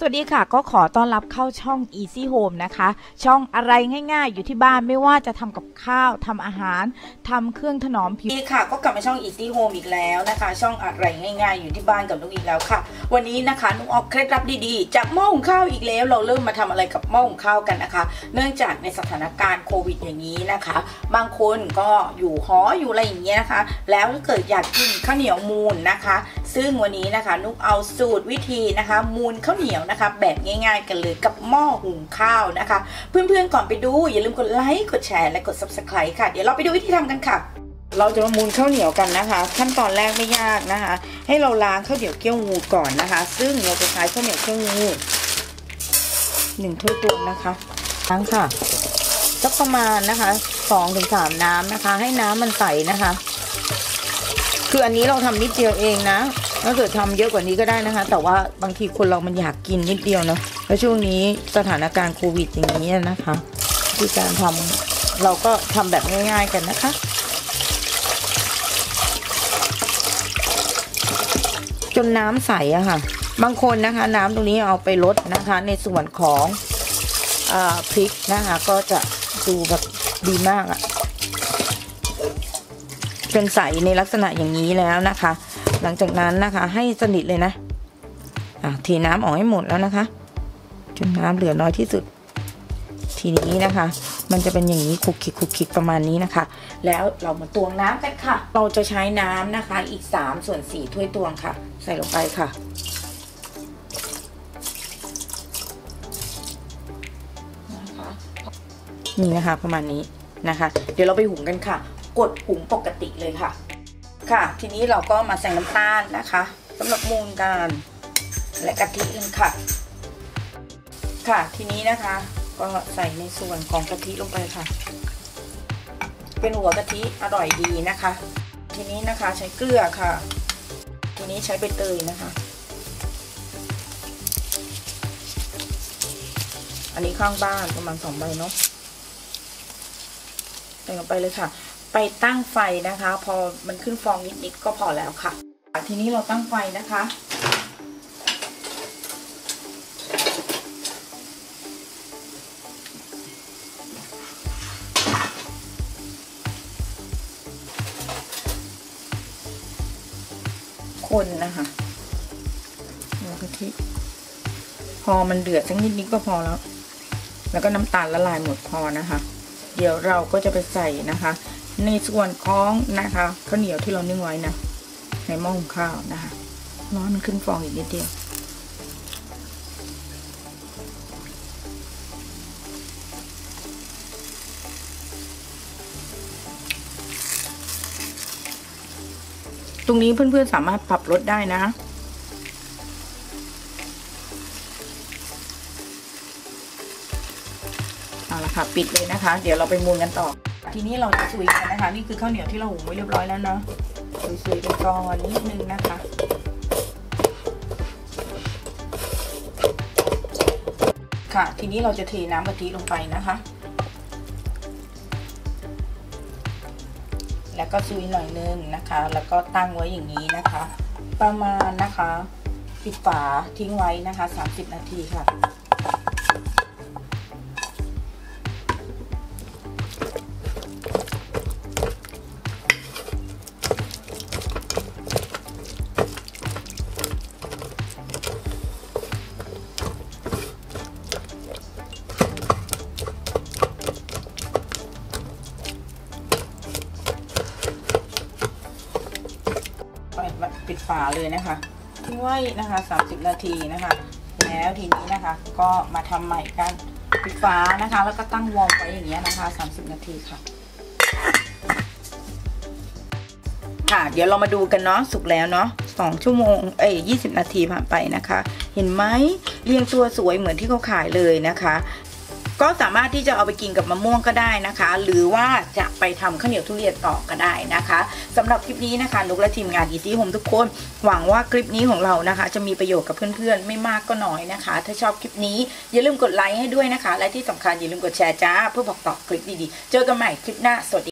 สวัสดีค่ะ ก็ขอต้อนรับเข้าช่อง Easy Home นะคะ ช่องอะไรง่ายๆ อยู่ที่บ้านไม่ว่าจะทำกับข้าวทำอาหารทำเครื่องถนอมผิวดีค่ะ ก็กลับมาช่อง Easy Home อีกแล้วนะคะ ช่องอะไรง่ายๆ อยู่ที่บ้านกับนุกอีกแล้วค่ะ วันนี้นะคะนุกเอาเคล็ดลับดีๆ จากหม้อหุงข้าวอีกแล้ว เราเริ่มมาทำอะไรกับหม้อหุงข้าวกันนะคะ เนื่องจากในสถานการณ์โควิดอย่างนี้นะคะ บางคนก็อยู่หออยู่อะไรอย่างเงี้ยนะคะ แล้วถ้าเกิดอยากกินข้าวเหนียวมูนนะคะ ซึ่งวันนี้นะคะนุกเอาสูตรวิธีนะคะ มูนข้าวเหนียวนะคะ แบบง่ายๆ กันเลยกับหม้อหุงข้าวนะคะ เพื่อนๆก่อนไปดูอย่าลืมกดไลค์กดแชร์และกด subscribe ค่ะ เดี๋ยวเราไปดูวิธีทำกันค่ะ เราจะมามูนข้าวเหนียวกันนะคะ ขั้นตอนแรกไม่ยากนะคะ ให้เราล้างข้าวเหนียวเกี้ยวงูก่อนนะคะ ซึ่งเราจะใช้ข้าวเหนียวเกี้ยวงูหนึ่งถ้วยตวงนะคะล้างค่ะสักประมาณนะคะสองถึงสามน้ำนะคะ ให้น้ำมันใสนะคะ คืออันนี้เราทำนิดเดียวเองนะถ้าเกิดทำเยอะกว่านี้ก็ได้นะคะ แต่ว่าบางทีคนเรามันอยากกินนิดเดียวเนาะแล้วช่วงนี้สถานการณ์โควิดอย่างนี้นะคะที่การทำเราก็ทำแบบง่าย ๆกันนะคะจนน้ำใสอะค่ะ บางคนนะคะ น้ำตรงนี้เอาไปลดนะคะ ในส่วนของอพริกนะคะ ก็จะดูแบบดีมากอะ จนใสในลักษณะอย่างนี้แล้วนะคะ หลังจากนั้นนะคะให้สนิทเลยนะอะทีน้ำออกให้หมดแล้วนะคะ จนน้ำเหลือน้อยที่สุด ทีนี้นะคะ มันจะเป็นอย่างนี้คุกคิกคุกคิกประมาณนี้นะคะ แล้วเรามาตวงน้ำกันค่ะ เราจะใช้น้ำนะคะอีก3ส่วน4ถ้วยตวงค่ะ ใส่ลงไปค่ะนะคะนี่นะคะประมาณนี้นะคะ เดี๋ยวเราไปหุงกันค่ะ กดหุงปกติเลยค่ะ ค่ะ ทีนี้เราก็มาใส่น้ำตาลนะคะสำหรับมูลกันและกะทิกันค่ะ ค่ะทีนี้นะคะ ก็ใส่ในส่วนของกะทิลงไปค่ะ เป็นหัวกะทิอร่อยดีนะคะ ทีนี้นะคะใช้เกลือค่ะ ทีนี้ใช้ใบเตยนะคะ อันนี้ข้างบ้านประมาณสองใบเนาะใส่ลงไปเลยค่ะ ไปตั้งไฟนะคะ พอมันขึ้นฟองนิดๆก็พอแล้วค่ะ ทีนี้เราตั้งไฟนะคะ คนนะคะหัวกะทิพอมันเดือดสักนิดนิดก็พอแล้ว แล้วก็น้ำตาลละลายหมดพอนะคะ เดี๋ยวเราก็จะไปใส่นะคะ ในส่วนของนะคะข้าวเหนียวที่เรานึ่งไว้นะในหม้อหุงข้าวนะคะร้อนมันขึ้นฟองอีกนิดเดียวตรงนี้เพื่อนๆสามารถปรับลดได้นะเอาละค่ะ ปิดเลยนะคะ เดี๋ยวเราไปมูนกันต่อ ทีนี้เราจะซุยกันนะคะ นี่คือข้าวเหนียวที่เราหุงไว้เรียบร้อยแล้วเนาะซุยๆไปก่อนนิดนึงนะคะค่ะ ทีนี้เราจะเทน้ำกะทิลงไปนะคะ แล้วก็ซุยหน่อยนึงนะคะ แล้วก็ตั้งไว้อย่างนี้นะคะ ประมาณนะคะ ปิดฝาทิ้งไว้นะคะ 30 นาทีค่ะ ปิดฝาเลยนะคะทิ้งไว้นะคะ 30 นาทีนะคะ แล้วทีนี้นะคะ ก็มาทำใหม่กันปิดฝานะคะ แล้วก็ตั้งวอร์มไว้อย่างเงี้ยนะคะ 30 นาทีค่ะค่ะ เดี๋ยวเรามาดูกันเนาะสุกแล้วเนาะสองชั่วโมงเอ้ย20นาทีผ่านไปนะคะ เห็นไหมเรียงตัวสวยเหมือนที่เขาขายเลยนะคะ ก็สามารถที่จะเอาไปกินกับมะม่วงก็ได้นะคะ หรือว่าจะไปทำข้าวเหนียวทุเรียนต่อก็ได้นะคะสำหรับคลิปนี้นะคะนุกและทีมงานอีซี่โฮมทุกคน หวังว่าคลิปนี้ของเรานะคะ จะมีประโยชน์กับเพื่อนๆ ไม่มากก็น้อยนะคะ ถ้าชอบคลิปนี้อย่าลืมกดไลค์ให้ด้วยนะคะ และที่สำคัญอย่าลืมกดแชร์จ้าเพื่อบอกต่อคลิปดีๆ เจอกันใหม่คลิปหน้าสวัสดี